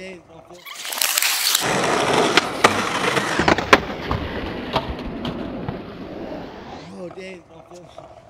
Oh, Dave, don't feel.